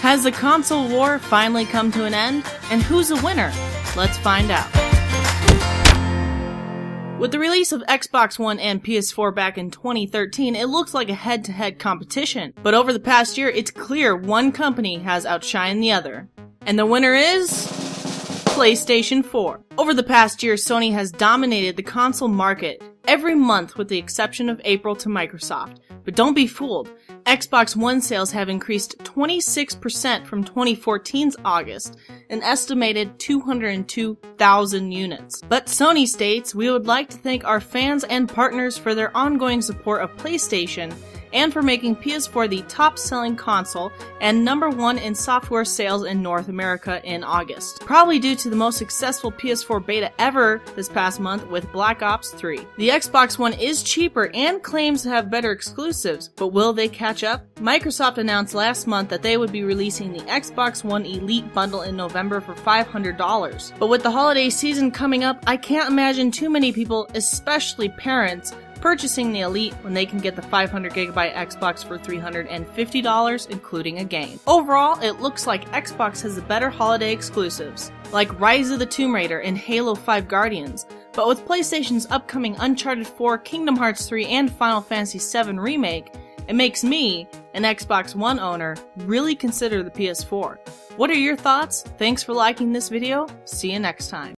Has the console war finally come to an end? And who's the winner? Let's find out. With the release of Xbox One and PS4 back in 2013, it looks like a head to head competition. But over the past year, it's clear one company has outshined the other. And the winner is. PlayStation 4. Over the past year, Sony has dominated the console market every month with the exception of April to Microsoft. But don't be fooled. Xbox One sales have increased 26% from 2014's August, an estimated 202,000 units. But Sony states, we would like to thank our fans and partners for their ongoing support of PlayStation and for making PS4 the top selling console and number one in software sales in North America in August. Probably due to the most successful PS4 beta ever this past month with Black Ops 3. The Xbox One is cheaper and claims to have better exclusives, but will they catch up? Microsoft announced last month that they would be releasing the Xbox One Elite bundle in November for $500. But with the holiday season coming up, I can't imagine too many people, especially parents, purchasing the Elite when they can get the 500GB Xbox for $350, including a game. Overall, it looks like Xbox has the better holiday exclusives, like Rise of the Tomb Raider and Halo 5 Guardians, but with PlayStation's upcoming Uncharted 4, Kingdom Hearts 3, and Final Fantasy VII Remake, it makes me, an Xbox One owner, really consider the PS4. What are your thoughts? Thanks for liking this video. See you next time.